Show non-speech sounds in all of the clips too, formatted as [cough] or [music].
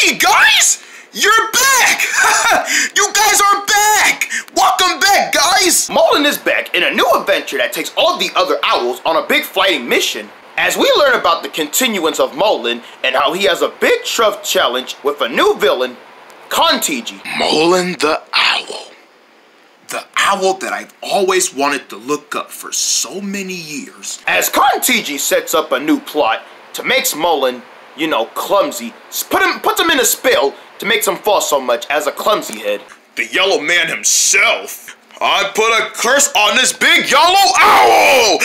Hey guys! You're back! [laughs] you guys are back! Welcome back, guys! Molin is back in a new adventure that takes all the other owls on a big flying mission. As we learn about the continuance of Molin and how he has a big tough challenge with a new villain, Kontiji. Molin the Owl. The owl that I've always wanted to look up for so many years. As Kontiji sets up a new plot to make Molin, you know, clumsy, put him, puts him in a spill to make him fall so much as a clumsy head. The yellow man himself. I put a curse on this big yellow owl!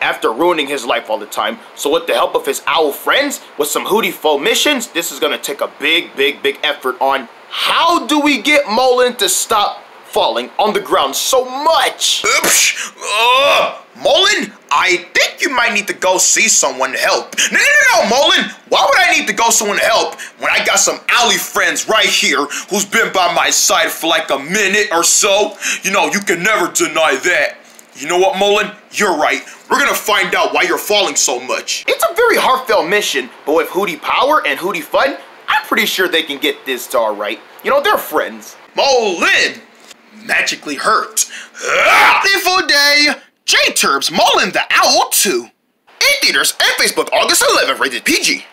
After ruining his life all the time, so with the help of his owl friends, with some Hootie Foe missions, this is gonna take a big, big, big effort on how do we get Molin to stop falling on the ground so much? Oops! Uh, Molin, I think you might need to go see someone to help. No, no, no, no, Molin! Why would I need to go someone to help when I got some alley friends right here who's been by my side for like a minute or so? You know, you can never deny that. You know what, Molin? You're right. We're gonna find out why you're falling so much. It's a very heartfelt mission, but with Hootie Power and Hootie Fun, I'm pretty sure they can get this to alright. You know, they're friends. Molin! Magically hurt. Ah, beautiful day! J-Turbs the Owl 2. In theaters and Facebook August 11th, rated PG.